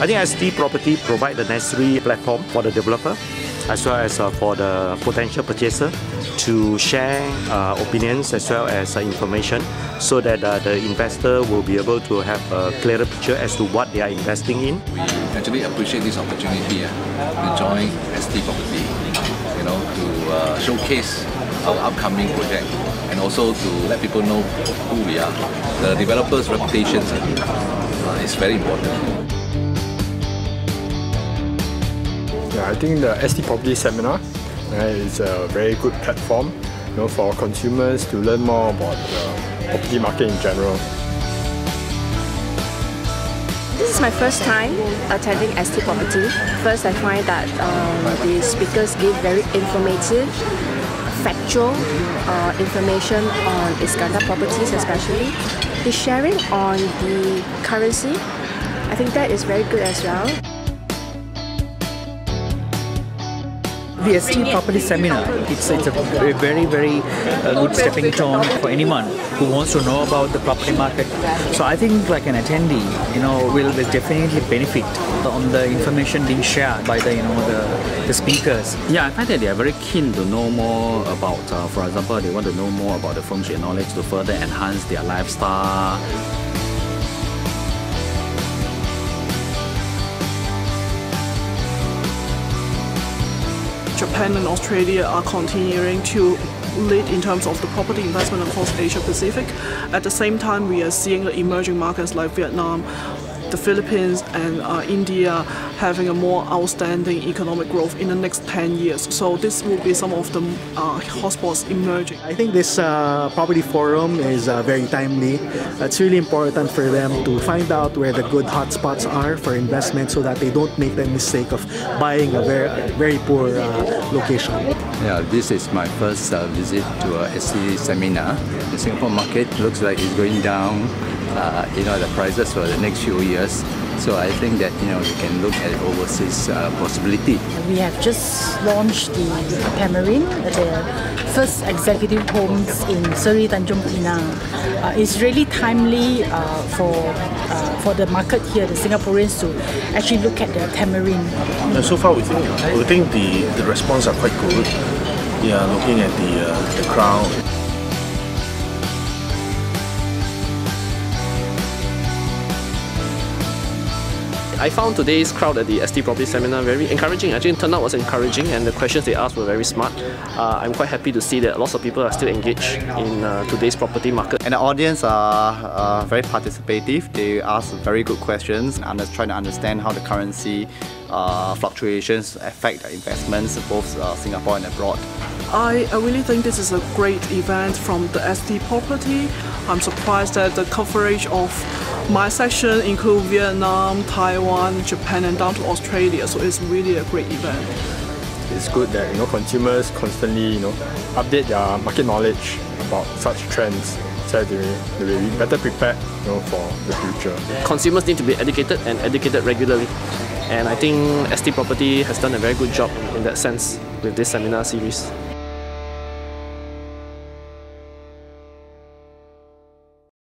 I think ST Property provide the necessary platform for the developer as well as uh, for the potential purchaser to share uh, opinions as well as uh, information so that uh, the investor will be able to have a clearer picture as to what they are investing in. We actually appreciate this opportunity uh, to join ST Property, you know, to uh, showcase our upcoming project and also to let people know who we are. The developer's reputation is very important. Yeah, I think the ST Property Seminar uh, is a very good platform you know, for consumers to learn more about the property market in general. This is my first time attending ST Property. First, I find that um, the speakers give very informative, factual uh, information on Iskandar properties especially. The sharing on the currency, I think that is very good as well. The ST Property Seminar, it's, it's a very, very, uh, good stepping stone for anyone who wants to know about the property market. So I think like an attendee, you know, will, will definitely benefit on the information being shared by the, you know, the, the speakers. Yeah, I find that they are very keen to know more about, uh, for example, they want to know more about the feng shui knowledge to further enhance their lifestyle. Japan and Australia are continuing to lead in terms of the property investment across Asia Pacific. At the same time, we are seeing the emerging markets like Vietnam, the Philippines and uh, India having a more outstanding economic growth in the next 10 years. So this will be some of the uh, hotspots emerging. I think this uh, property forum is uh, very timely. It's really important for them to find out where the good hotspots are for investment so that they don't make the mistake of buying a very, very poor uh, location. Yeah, this is my first uh, visit to a ST seminar. The Singapore market looks like it's going down uh, you know, the prices for the next few years. So I think that you know we can look at overseas uh, possibility. We have just launched the Tamarind, the first executive homes in Seri Tanjung Pinang. Uh, it's really timely uh, for uh, for the market here, the Singaporeans to actually look at the Tamarind. And so far, we think we think the the response are quite good. Yeah, looking at the uh, the crowd. I found today's crowd at the ST Property Seminar very encouraging. Actually, turnout was encouraging and the questions they asked were very smart. Uh, I'm quite happy to see that lots of people are still engaged in uh, today's property market. And the audience are uh, very participative. They ask very good questions, and are trying to understand how the currency uh, fluctuations affect investments both uh, Singapore and abroad. I, I really think this is a great event from the ST Property. I'm surprised that the coverage of my section include Vietnam, Taiwan, Japan and down to Australia, so it's really a great event. It's good that you know consumers constantly you know update their market knowledge about such trends so they will be better prepared you know, for the future. Consumers need to be educated and educated regularly. And I think ST Property has done a very good job in that sense with this seminar series.